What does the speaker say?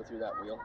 go through that wheel.